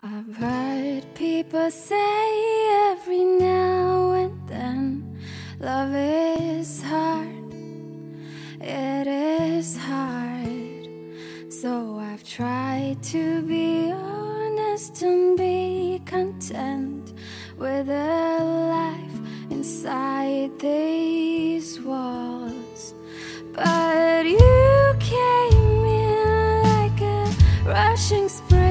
I've heard people say every now and then love is hard. It is hard. So I've tried to be honest and be content with a life inside these walls. But you came in like a rushing spring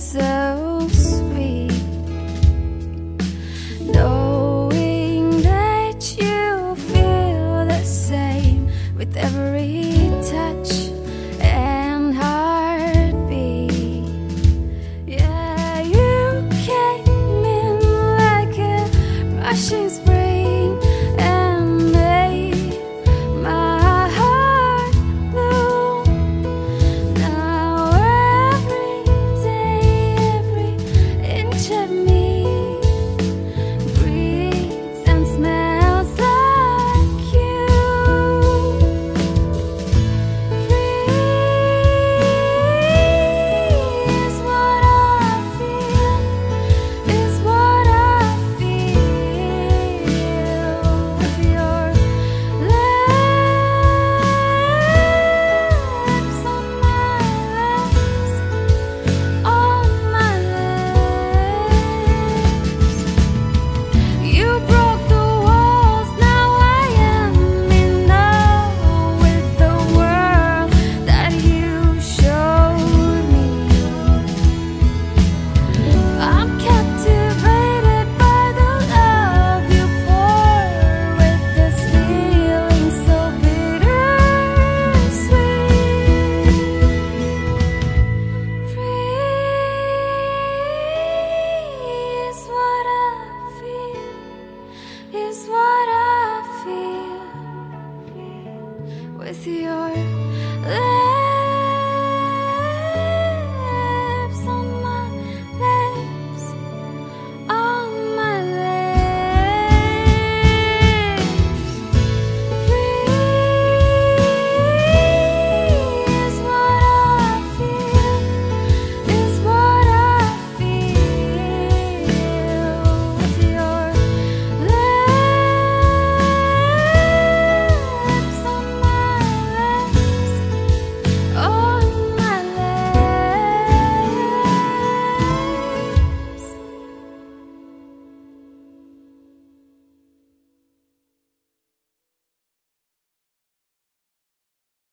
sounded so sweet. Knowing that you feel the same with every touch and heartbeat. Yeah, you came in like a